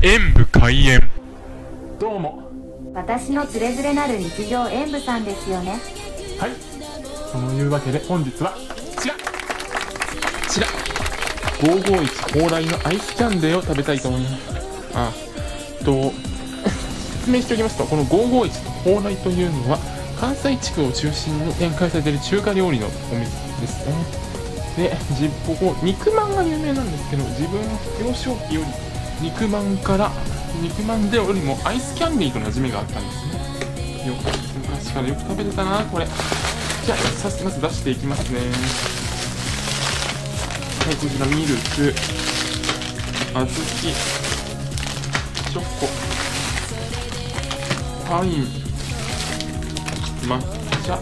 演武開演。どうも。私のつれづれなる日常演舞さんですよね。はい。そのいうわけで本日はこちら。こちら。551蓬莱のアイスキャンデーを食べたいと思います。あと説明しておきますとこの551蓬莱というのは関西地区を中心に展開されている中華料理のお店ですね。でじここ肉まんが有名なんですけど自分幼少期より肉まんから肉まんでよりもアイスキャンディーと馴染みがあったんですね。よく昔からよく食べてたなこれ。じゃあさまず出していきますね。はいこちらミルク小豆チョコパイン抹茶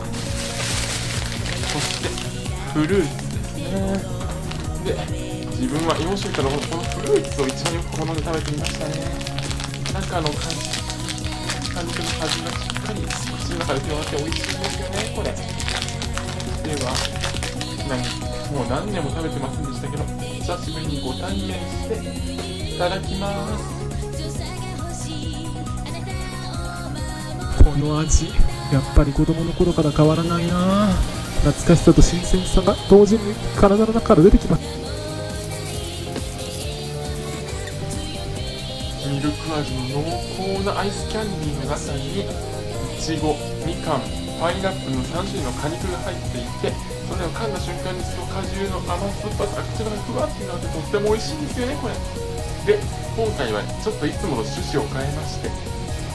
そしてフルーツですねで自分は幼少期からこのフルーツを一番よく好んで食べていましたね。中の感じ果肉の味がしっかり口の中で広がって美味しいんですよねこれ。では何もう何年も食べてませんでしたけど久しぶりにご対面していただきます。この味やっぱり子供の頃から変わらないな。懐かしさと新鮮さが同時に体の中から出てきます。ミルク味の濃厚なアイスキャンディーの中にいちご、みかん、パイナップルの3種類の果肉が入っていてそれを噛んだ瞬間にその果汁の甘酸っぱさが口の中にふわってなってとっても美味しいんですよ。ねこれで今回はちょっといつもの趣旨を変えまして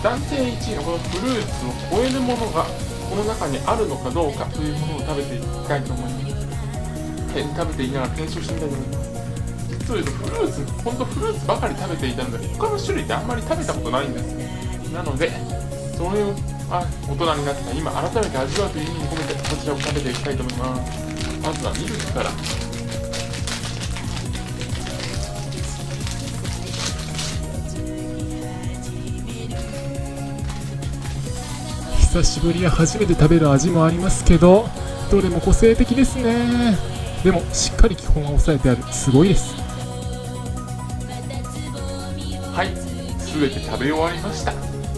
暫定1位のこのフルーツを超えるものがこの中にあるのかどうかというものを食べていきたいと思います。食べていながら検証してみたいと思います実を言うと。フルーツ本当フルーツばかり食べていたので他の種類ってあんまり食べたことないんです。なのでそれをあ大人になった。今改めて味わうという意味に込めてこちらを食べていきたいと思います。まずはミルクから。久しぶりや初めて食べる味もありますけどどれも個性的ですね。でもしっかり基本は押さえてある。すごいです。はい。全て食べ終わりました。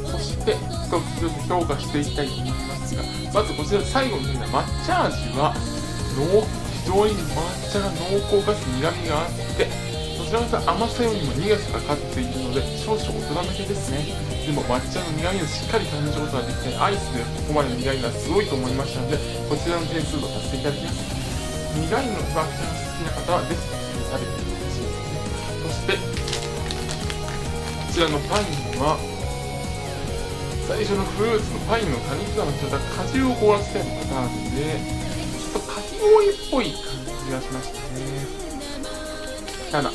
そして一つずつ評価していきたいと思いますがまずこちら最後に出た抹茶味は濃非常に抹茶が濃厚かつ苦みがあってどちらかと甘さよりも苦さが勝っているので少々大人向けですね。でも抹茶の苦みをしっかり感じることができてアイスでここまでの苦みがすごいと思いましたのでこちらの点数とさせていただきます。苦いの抹茶が好きな方はぜひ食べてみてほしいですね。そしてちらのパインは最初のフルーツのパインの果肉が乗っちゃった果汁を凍らせたようなパターンでちょっとかき氷っぽい感じがしましたね。ただ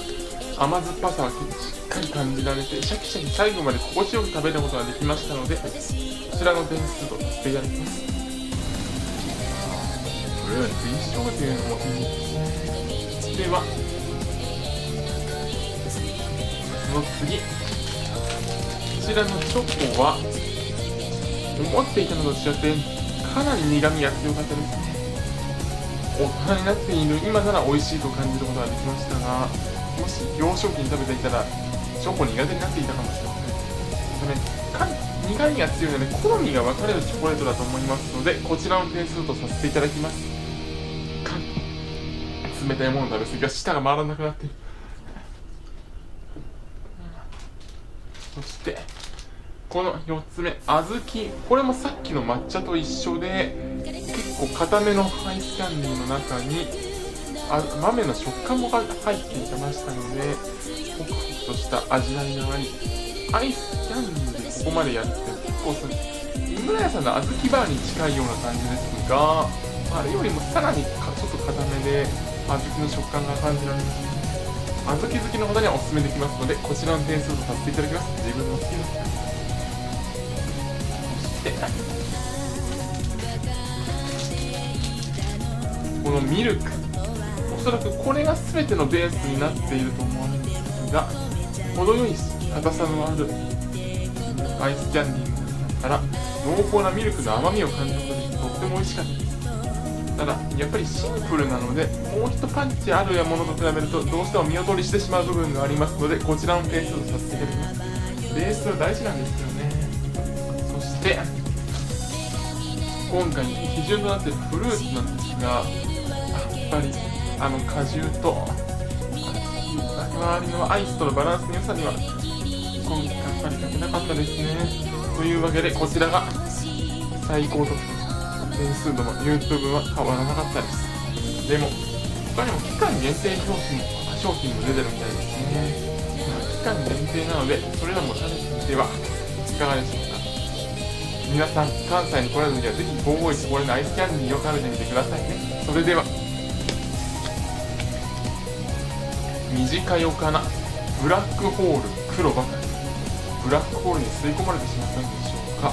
甘酸っぱさはしっかり感じられてシャキシャキ最後まで心地よく食べることができましたのでこちらの点数とさせていただきますフルーツ一緒というのもいいですね。ではその次。ちらのチョコは思っていたのと違ってかなり苦みが強かったですね大人になっている今なら美味しいと感じることができましたがもし幼少期に食べていたらチョコ苦手になっていたかもしれません、ね、か苦みが強いので好みが分かれるチョコレートだと思いますのでこちらの点数とさせていただきます。冷たいもの食べ過ぎが舌が。回らなくなってるそしてこの4つ目小豆。これもさっきの抹茶と一緒で結構固めのアイスキャンディーの中にあ豆の食感も入っていましたのでホクホクとした味わいがありアイスキャンディーでここまでやって結構それ井村屋さんの小豆バーに近いような感じですがあれよりもさらにちょっと固めで小豆の食感が感じられます。ね小豆好きの方にはおすすめできますのでこちらの点数とさせていただきます。自分の好きな このミルクおそらくこれが全てのベースになっていると思うんですが程よい硬さのあるアイスキャンディーのから濃厚なミルクの甘みを感じることがでとっても美味しかったです。ただやっぱりシンプルなのでもう一パンチあるやものと比べるとどうしても見劣りしてしまう部分がありますのでこちらの点数とさせていただきます。ベースは大事なんですよ。ねそして今回基準となっているフルーツなんですがやっぱりあの果汁と周りのアイスとのバランスの良さには今回やっぱり勝てなかったですね。というわけでこちらが最高得点点数度の YouTube は変わらなかったです。でも他にも期間限定商品も商品も出てるみたいですね。期間限定なのでそれらも試してみてはいかがでしょうか。皆さん関西に来られる時はぜひ551これのアイスキャンディーを食べてみてくださいね。それでは。短よかなブラックホール黒ばかりブラックホールに吸い込まれてしまったんでしょうか。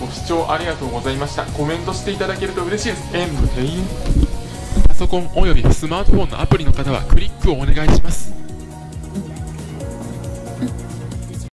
ご視聴ありがとうございました。コメントしていただけると嬉しいです。演武店員。パソコンおよびスマートフォンのアプリの方はクリックをお願いします。